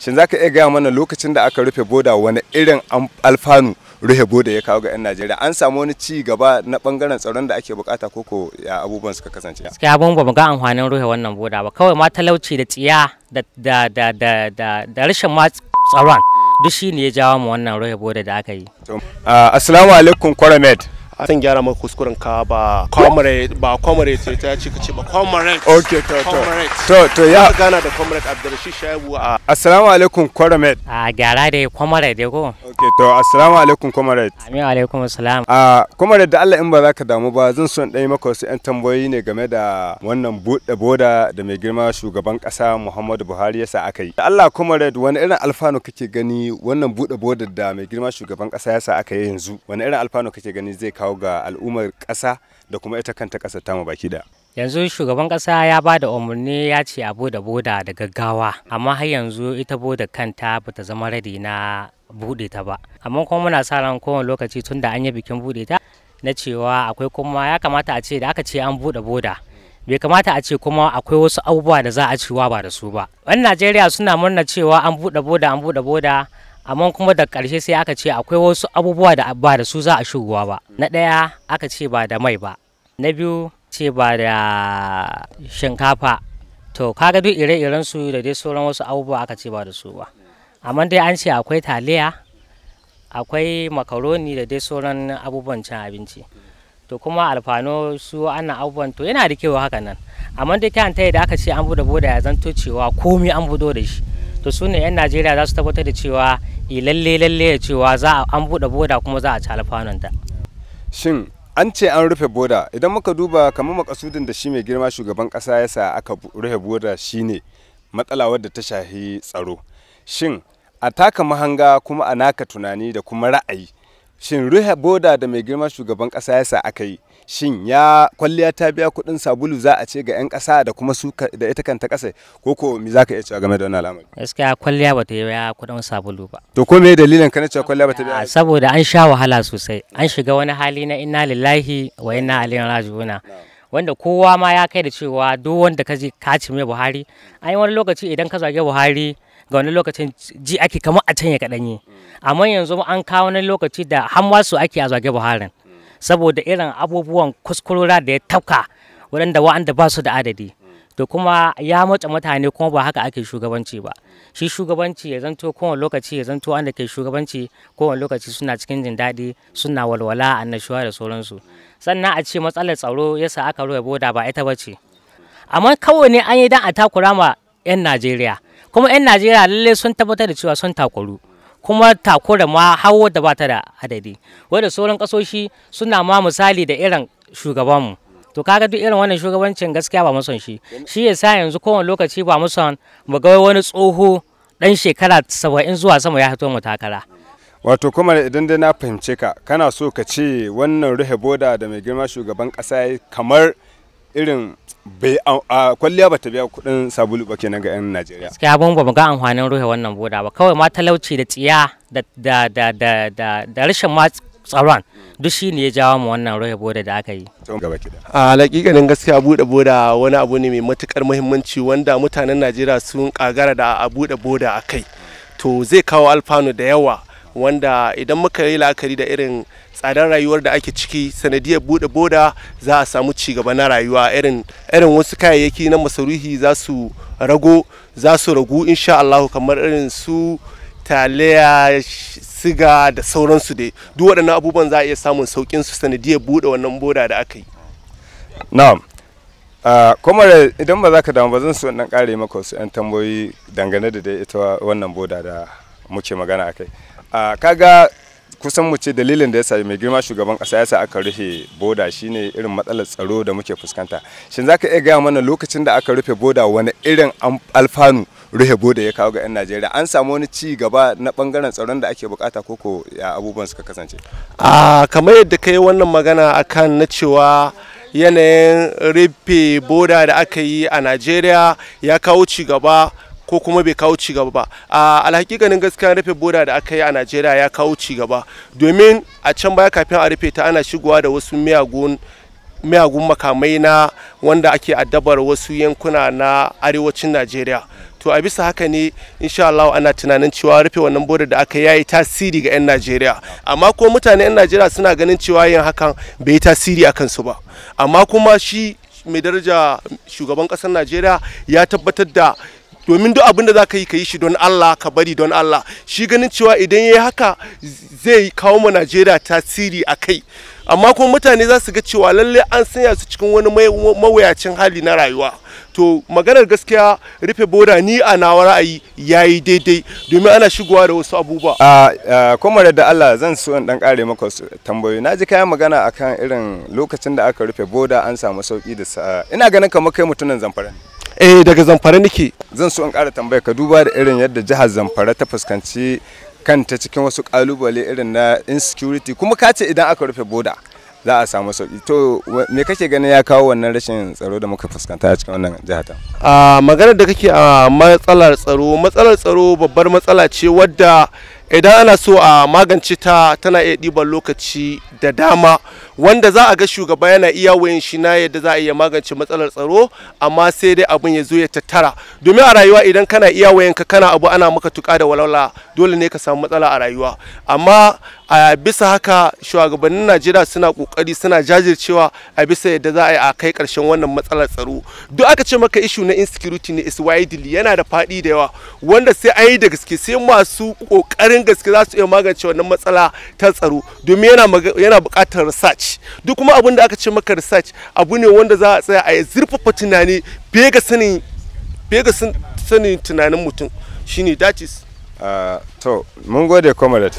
shin zaka iya gaya mana lokacin da aka rufe boda wani irin alfanu rufe boda ya kawo ga 'yan Najeriya? An samu wani ci gaba na ɓangaren tsaron da ake buƙata koko ya abubuwan suka kasance? Gaskiya abun ba mu ga amfanin rufe wannan boda ba. Kawai ma talauci da tsiya da da da da da, da rashin ma tsaron duk shi ne ya jawo mu wannan rufe boda da aka yi. Assalamu alaikum kwaramed. A san gyara maka kuskuren ka ba comrade ba comrade sai ta ci kace ba comrade. Okay to to. Comrade. To to ya gana da comrade Abdulrashid Shaibu a assalamu alaikum kwaramed a gyara da da ko? Okay to assalamu alaikum comrade. Amin alaikum assalam. A comrade da Allah in ba za ka damu ba zan son ɗaya maka wasu 'yan tambayoyi ne game da wannan buɗe boda da mai girma shugaban ƙasa Muhammadu Buhari yasa aka yi. Da Allah comrade wani irin alfanu kake gani wannan buɗe boda da mai girma shugaban ƙasa yasa aka yi yanzu? Wani irin alfanu kake gani zai kawo ga al'ummar ƙasa da kuma ita kanta ƙasar tamu baki da yanzu shugaban kasa ya ba da umarni ya ce a buɗe boda da gaggawa amma har yanzu ita boda kanta bata zama radi na buɗe ta ba. Amma kuma muna sa ran kowane lokaci tun da an yi bikin buɗe ta na cewa akwai kuma ya kamata a ce da aka ce an buɗe boda bai kamata a ce kuma akwai wasu abubuwa da za a ciwa ba da su ba. Wani najeriya suna murna cewa an buɗe boda an buɗe boda amma kuma da ƙarshe sai aka ce akwai wasu abubuwa da ba da su za a shigowa ba. Na ɗaya aka ce ba da mai ba. Na biyu ce ba da shinkafa. To kaga duk ire-iren su da dai sauran wasu abubuwa aka ce ba da su ba. Amma dai an ce akwai taliya akwai makaroni da dai sauran abubuwan cin abinci. To kuma alfano su ana abubuwan to yana da kyau haka nan. Amma dai kan ta da aka ce an buɗe boda ya zanto cewa komi an budo da shi. To su ne 'yan najeriya za su tabbatar da cewa lalle lalle cewa za an buɗe boda kuma za a ci alfanunta shin an ce an rufe boda? Idan muka duba kamar makasudin da shi mai girma shugaban kasa ya sa aka rufe boda shine matsala wadda ta shahi tsaro. Shin a taka mahanga kuma a naka tunani da kuma ra'ayi shin rufe boda da mai girma shugaban kasa ya sa aka yi shin ya kwalliya ta biya kuɗin sabulu za a ce ga 'yan ƙasa da kuma su da ita kanta ƙasa ko ko me za ka iya cewa game da wannan al'amari? Gaskiya kwalliya bata yi ya kuɗin sabulu ba. To ko me dalilin ka na cewa kwalliya bata biya? Saboda an sha wahala sosai. An shiga wani hali na inna lillahi wa inna ilaihi raji'una. Wanda kowa ma ya kai da cewa duk wanda ka ji ka ci mai buhari an yi wani lokaci idan ka zage buhari ga wani lokacin ji ake kamar a can ya kaɗanye amma yanzu an kawo wani lokaci da har su ake a zage buharin. Saboda irin abubuwan kuskurora da ya tafka waɗanda wa'anda ba su da adadi. To kuma ya matsa mutane kuma ba haka ake shugabanci ba. Shi shugabanci ya zanto kowane lokaci ya zanto wanda ke shugabanci kowane lokaci suna cikin jin daɗi suna walwala annashuwa da sauransu. Sannan a ce matsalar tsaro yasa aka rufe boda ba ita ba ce. Amma kawai ne an yi dan a takura ma 'yan najeriya. Kuma 'yan najeriya lallai sun tabbatar da cewa sun takuru. Kuma takura ma hawo da ba ta da adadi. Wadda sauran kasoshi suna ma misali da irin shugabanmu. To kaga duk irin wannan shugabancin gaskiya ba muson shi. Shi yasa yanzu kowane lokaci ba muson mu ga wani tsoho dan shekara saba'in zuwa sama ya fito mu takara. Wato kuma idan dai na fahimce ka kana so ka ce wannan rufe boda da mai girma shugaban kasa kamar irin bai a kwalliya ba ta biya kuɗin sabulu ba kenan ga 'yan najeriya. Gaskiya abun ba mu ga amfanin rufe wannan boda ba. Kawai ma talauci da tsiya da da da da rashin ma tsaron duk shi ne ya jawo mu wannan rufe boda da aka yi. A hakikanin gaskiya buɗe boda wani abu ne mai matuƙar muhimmanci wanda mutanen najeriya sun kagara da a buɗe boda a kai. To zai kawo alfanu da yawa wanda idan muka yi la'akari da irin tsadar rayuwar da ake ciki sanadiyar buɗe boda za a samu ci gaba na rayuwa. Irin irin wasu kayayyaki na masarufi za su rago za su ragu insha Allah kamar irin su taliya siga da sauransu dai. Duk waɗannan abubuwan za a iya samun saukin su sanadiyar buɗe wannan boda da aka yi. Na'am. Kuma idan ba za ka damu ba zan so dan kare maka wasu 'yan tambayoyi dangane da ita wannan boda da muke magana akai kaga kusan mu ce dalilin da ya sa mai girma shugaban kasa ya sa aka rufe boda shine irin matsalar tsaro da muke fuskanta. Shin zaka iya gaya mana lokacin da aka rufe boda wani irin alfanu rufe boda ya kawo ga 'yan najeriya? An samu wani ci gaba na ɓangaren tsaron da ake buƙata koko ya abubuwan suka kasance? A kamar yadda ka yi wannan magana akan na cewa yanayin rufe boda da aka yi a najeriya ya kawo ci gaba ko kuma bai kawo ci gaba ba. A alhakikanin gaskiya rufe boda da aka yi a najeriya ya kawo ci gaba domin a can baya kafin a rufe ta ana shigowa da wasu miyagun miyagun makamai na wanda ake addabar wasu yankuna na arewacin najeriya. To a bisa haka ne insha Allah ana tunanin cewa rufe wannan bodar da aka yayi tasiri ga 'yan Najeriya. Amma ko mutane 'yan Najeriya suna ganin cewa yin hakan bai tasiri a kansu ba. Amma kuma shi mai daraja shugaban ƙasar Najeriya ya tabbatar da domin duk abin da za ka yi ka yi shi don Allah ka bari don Allah. Shi ganin cewa idan ya yi haka zai kawo ma Najeriya tasiri a kai. Amma kuma mutane za su ga cewa lalle an sanya su cikin wani mawuyacin hali na rayuwa. To maganar gaskiya rufe boda ni a nawa ra'ayi yayi daidai domin ana shigowa da wasu abubuwa. A kuma da Allah zan so in dan kare maka tambayoyi. Na ji kayan magana akan irin lokacin da aka rufe boda an samu sauƙi da sa ina ganin kamar kai mutumin zamfara eh daga zamfara nake. Zan so in kara tambaya ka duba da irin yadda jihar zamfara ta fuskanci kanta cikin wasu ƙalubale irin na insecurity. Kuma ka ce idan aka rufe boda za a samu sauƙi to me kake ganin ya kawo wannan rashin tsaro da muka fuskanta a cikin wannan jihar ta? A maganar da kake a matsalar tsaro matsalar tsaro babbar matsala ce wadda idan ana so a magance ta tana iya ɗiban lokaci da dama. Wanda za a ga shugaba yana iya wayan shi na yadda za a iya magance matsalar tsaro amma sai dai abin ya zo ya tattara. Domin a rayuwa idan kana iya wayan ka kana abu ana maka tuka da walwala dole ne ka samu matsala a rayuwa. Amma a bisa haka shugabannin najeriya suna ƙoƙari suna jajircewa a bisa yadda za a yi a kai ƙarshen wannan matsalar tsaro. Duk aka ce maka ishu na insecurity ne is widely yana da faɗi da yawa. Wanda sai an yi da gaske sai masu ƙoƙarin gaske za su iya magance wannan matsala ta tsaro domin yana yana buƙatar research. Duk kuma abin da aka ce maka research abu ne wanda za a tsaya a yi zurfafa tunani fiye ga sanin ga sanin tunanin mutum. Shine that is. Uh, to mun gode comrade.